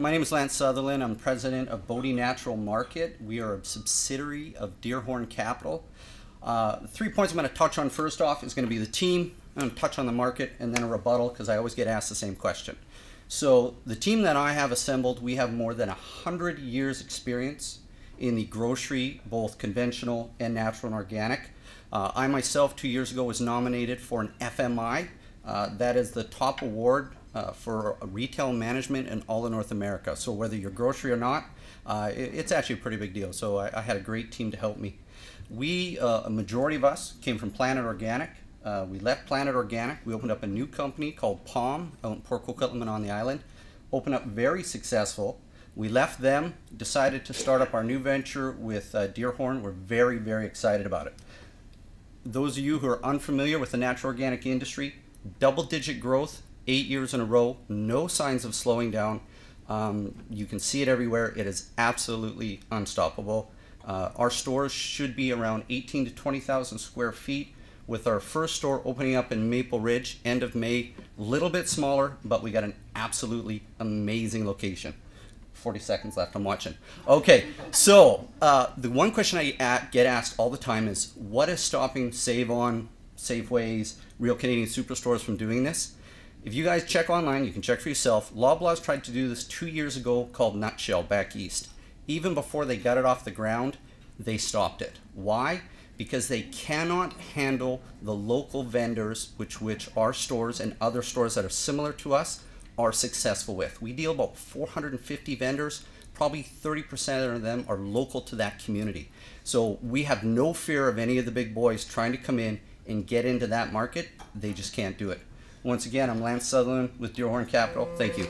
My name is Lance Sutherland. I'm president of Bodie Natural Market. We are a subsidiary of Deer Horn Capital. Uh, three points I'm going to touch on first off is going to be the team, I'm going to touch on the market, and then a rebuttal because I always get asked the same question. So the team that I have assembled, we have more than 100 years experience in the grocery, both conventional and natural and organic. Uh, I myself, two years ago, was nominated for an FMI. Uh, that is the top award uh, for retail management in all of North America. So whether you're grocery or not, uh, it, it's actually a pretty big deal. So I, I had a great team to help me. We, uh, a majority of us, came from Planet Organic. Uh, we left Planet Organic. We opened up a new company called Pomme out in Port Coquitlam on the island. Opened up very successful. We left them, decided to start up our new venture with uh, Deer Horn. We're very, very excited about it. Those of you who are unfamiliar with the natural organic industry, double digit growth, eight years in a row, no signs of slowing down. Um, you can see it everywhere. It is absolutely unstoppable. Uh, our stores should be around 18 to 20,000 square feet with our first store opening up in Maple Ridge end of May. Little bit smaller, but we got an absolutely amazing location. 40 seconds left, I'm watching. Okay, so uh, the one question I get asked all the time is what is stopping Save On, Safeways, Real Canadian Superstores from doing this? If you guys check online, you can check for yourself. Loblaws tried to do this two years ago called Nutshell back east. Even before they got it off the ground, they stopped it. Why? Because they cannot handle the local vendors, which which our stores and other stores that are similar to us are successful with. We deal about 450 vendors. Probably 30% of them are local to that community. So we have no fear of any of the big boys trying to come in and get into that market. They just can't do it. Once again, I'm Lance Sutherland with Deer Horn Capital. Thank you.